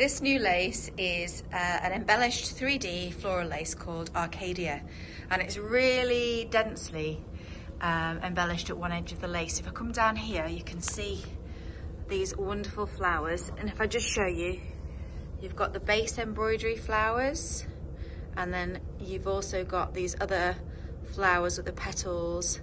This new lace is uh, an embellished 3D floral lace called Arcadia and it's really densely um, embellished at one edge of the lace. If I come down here you can see these wonderful flowers and if I just show you, you've got the base embroidery flowers and then you've also got these other flowers with the petals